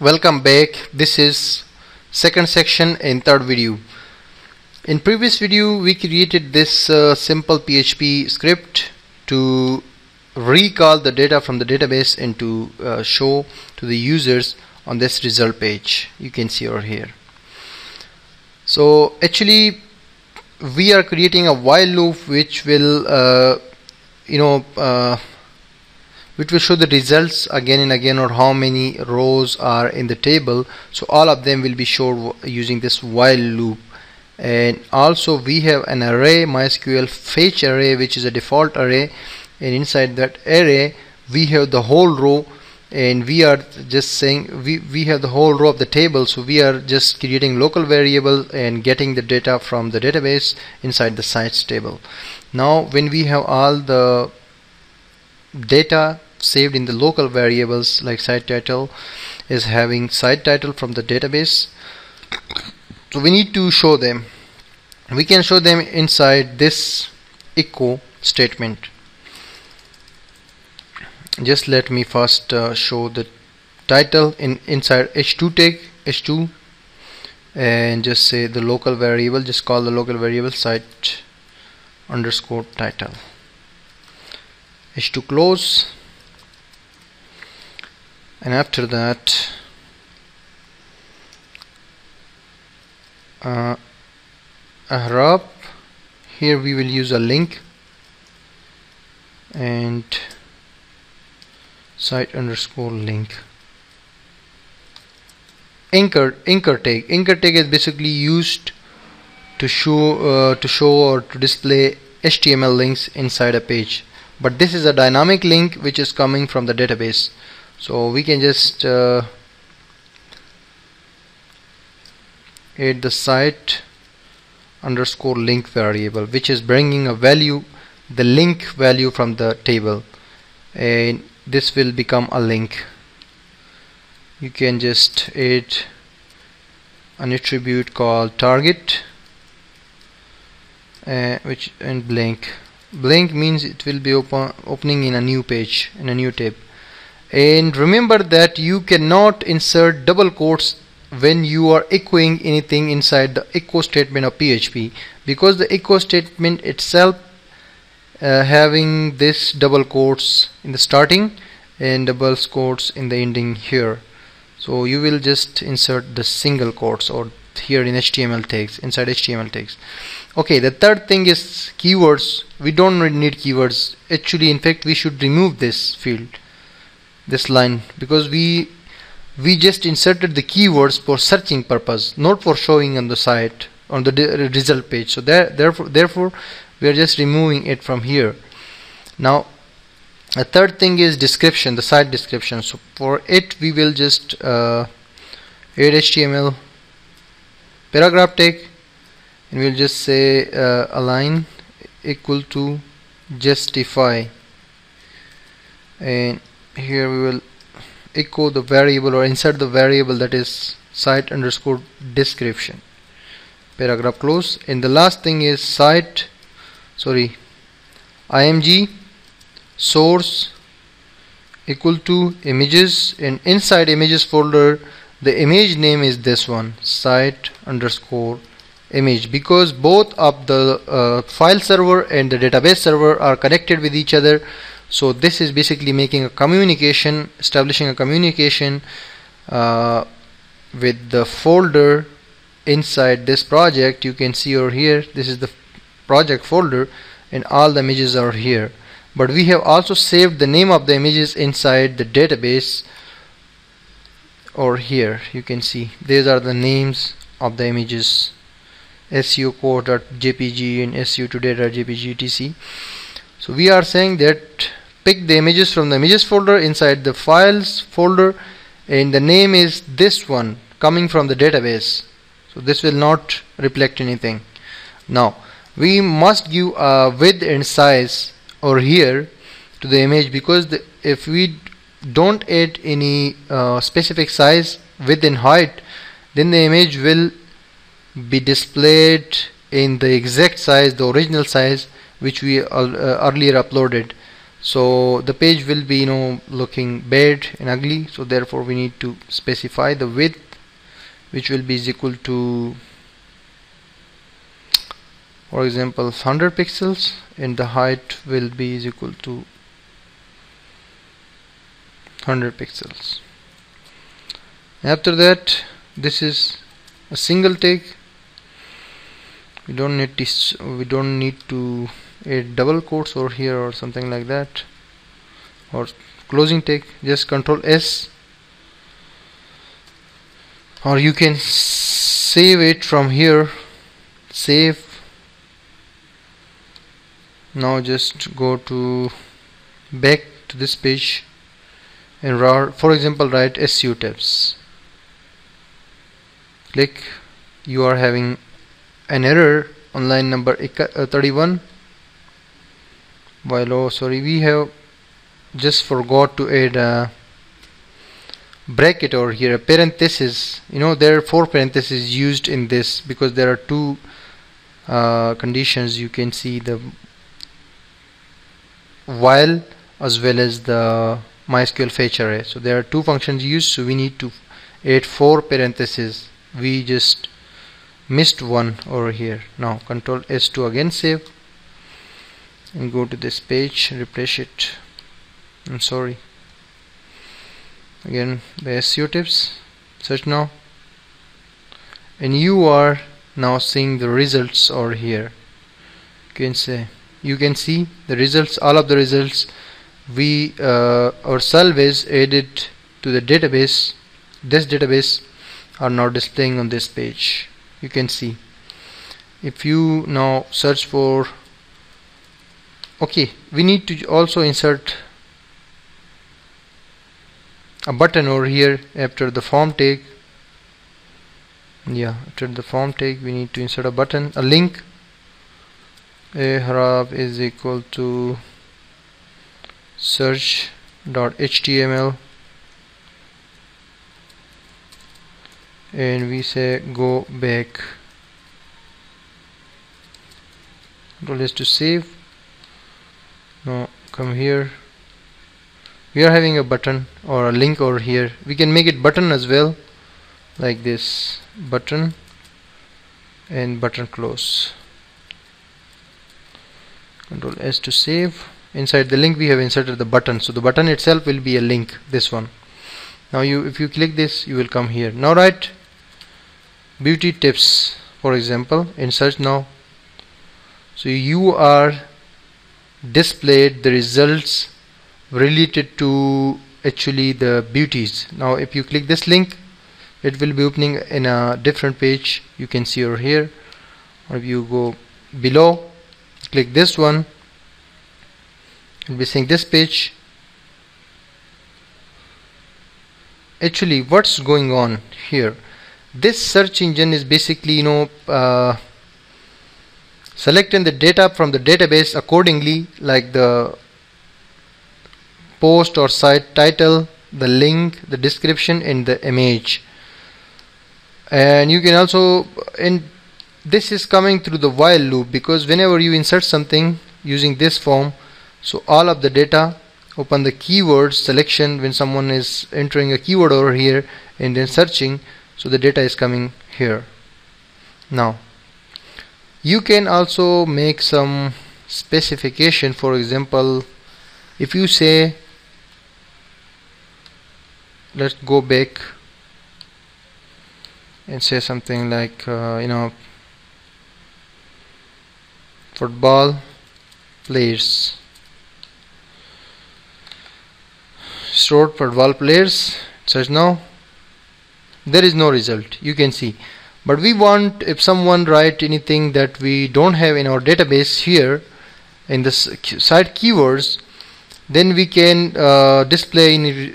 welcome back. This is second section in third video. In previous video we created this uh, simple PHP script to recall the data from the database and to uh, show to the users on this result page. You can see over here. So actually we are creating a while loop which will uh, you know uh, which will show the results again and again or how many rows are in the table. So all of them will be shown using this while loop. And also we have an array mysql fetch array which is a default array. And inside that array we have the whole row. And we are just saying we, we have the whole row of the table. So we are just creating local variable and getting the data from the database inside the sites table. Now when we have all the data saved in the local variables like site title is having site title from the database. So we need to show them. We can show them inside this echo statement. Just let me first uh, show the title in inside h2 tag h2 and just say the local variable just call the local variable site underscore title. H2 close and after that uh, here we will use a link and site underscore link. Anchor anchor tag. Anchor tag is basically used to show uh, to show or to display HTML links inside a page. But this is a dynamic link which is coming from the database so we can just uh, add the site underscore link variable which is bringing a value the link value from the table. And this will become a link. You can just add an attribute called target uh, which and blank. Blank means it will be open opening in a new page in a new tab and remember that you cannot insert double quotes when you are echoing anything inside the echo statement of PHP because the echo statement itself uh, having this double quotes in the starting and double quotes in the ending here. So you will just insert the single quotes or here in HTML tags inside HTML tags okay the third thing is keywords. We don't need keywords. Actually in fact we should remove this field this line because we we just inserted the keywords for searching purpose not for showing on the site on the result page. So there therefore therefore we are just removing it from here. Now a third thing is description the site description. So for it we will just uh, add HTML paragraph tag and we'll just say uh, align equal to justify. And here we will echo the variable or insert the variable that is site underscore description. Paragraph close. And the last thing is site sorry img source equal to images. And inside images folder the image name is this one site underscore image. Because both of the uh, file server and the database server are connected with each other so this is basically making a communication establishing a communication uh, with the folder inside this project. You can see over here this is the project folder and all the images are here. But we have also saved the name of the images inside the database or here. You can see these are the names of the images. su core.jpg and su today.jpg etc so we are saying that pick the images from the images folder inside the files folder and the name is this one coming from the database. So this will not reflect anything. Now we must give a width and size or here to the image because the, if we don't add any uh, specific size width and height then the image will be displayed in the exact size the original size which we uh, earlier uploaded so the page will be you know looking bad and ugly. So therefore we need to specify the width which will be is equal to for example 100 pixels and the height will be is equal to 100 pixels. After that this is a single take. We don't need to we don't need to add double quotes over here or something like that. Or closing take just control S. Or you can save it from here. Save. Now just go to back to this page and for example write SEO tips click. You are having an error on line number uh, 31 while oh sorry we have just forgot to add a bracket over here a parenthesis. You know there are four parentheses used in this because there are two uh, conditions. You can see the while as well as the MySQL fetch array. So there are two functions used so we need to add four parentheses. We just missed one over here. Now control S2 again save and go to this page refresh it. I'm sorry. Again the SEO tips. Search now. And you are now seeing the results over here. You can say you can see the results all of the results. We uh, ourselves added to the database. This database are now displaying on this page. You can see. If you now search for okay we need to also insert a button over here after the form tag yeah after the form tag we need to insert a button a link. A href is equal to search.html and we say go back. Control is to save now come here. We are having a button or a link over here. We can make it button as well like this. Button and button close. Control S to save. Inside the link we have inserted the button. So the button itself will be a link this one. Now you if you click this you will come here. Now write beauty tips for example. In search now. So you are displayed the results related to actually the beauties. Now if you click this link it will be opening in a different page. You can see over here. Or if you go below click this one. And be seeing this page. Actually what's going on here? This search engine is basically you know uh, selecting the data from the database accordingly like the post or site title the link the description and the image. And you can also in this is coming through the while loop because whenever you insert something using this form so all of the data open the keyword selection when someone is entering a keyword over here and then searching so the data is coming here. Now you can also make some specification for example if you say let's go back and say something like uh, you know football players. Stored football players says now there is no result. You can see but we want if someone write anything that we don't have in our database here in the site keywords then we can uh, display any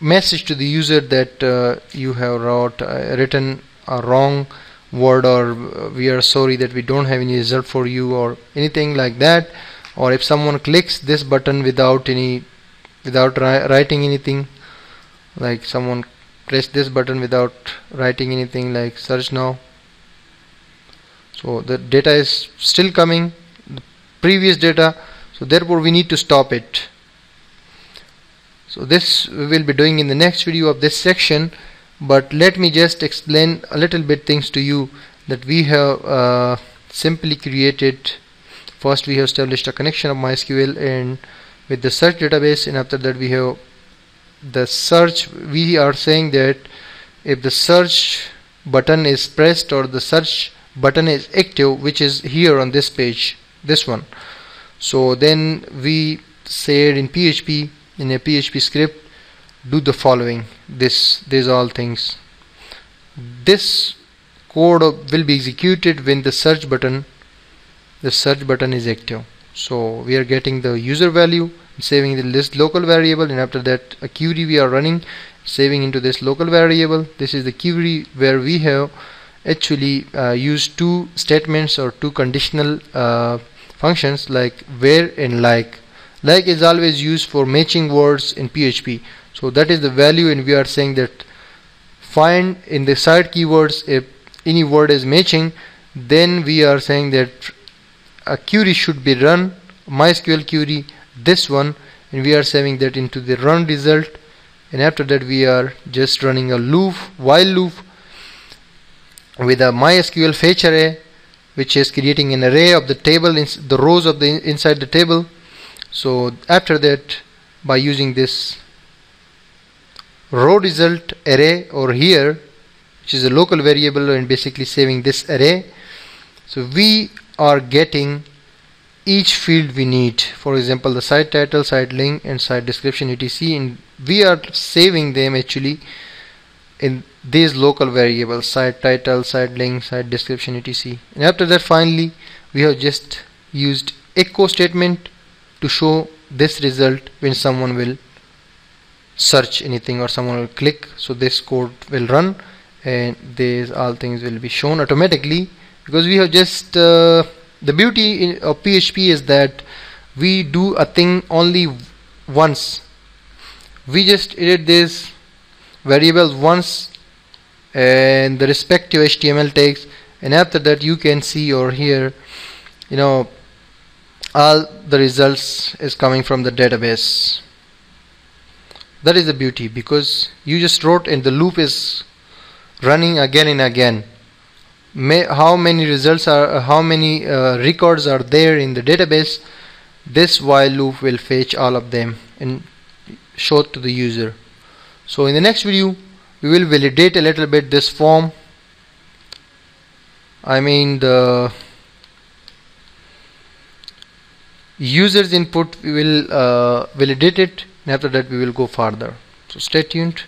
message to the user that uh, you have wrote, uh, written a wrong word or uh, we are sorry that we don't have any result for you or anything like that. Or if someone clicks this button without any without writing anything like someone press this button without writing anything like search now. So the data is still coming previous data so therefore we need to stop it. So this we will be doing in the next video of this section but let me just explain a little bit things to you that we have uh, simply created. First we have established a connection of MySQL and with the search database and after that we have the search we are saying that if the search button is pressed or the search button is active which is here on this page this one. So then we said in PHP in a PHP script do the following. This these all things. This code will be executed when the search button the search button is active. So we are getting the user value saving the list local variable and after that a query we are running saving into this local variable. This is the query where we have actually uh, used two statements or two conditional uh, functions like where and like. Like is always used for matching words in PHP so that is the value and we are saying that find in the side keywords if any word is matching then we are saying that a query should be run MySQL query this one and we are saving that into the run result. And after that we are just running a loop while loop with a MySQL fetch array which is creating an array of the table in the rows of the inside the table. So after that by using this row result array or here which is a local variable and basically saving this array. So we are getting each field we need. For example the site title site link and site description etc and we are saving them actually in these local variables site title site link site description etc and after that finally we have just used echo statement to show this result when someone will search anything or someone will click. So this code will run and these all things will be shown automatically because we have just uh, the beauty of PHP is that we do a thing only once. We just edit this variable once and the respective HTML tags and after that you can see or hear you know all the results is coming from the database. That is the beauty because you just wrote and the loop is running again and again May, how many results are uh, how many uh, records are there in the database? This while loop will fetch all of them and show to the user. So in the next video we will validate a little bit this form. I mean the users input we will uh, validate it. And after that we will go further. So stay tuned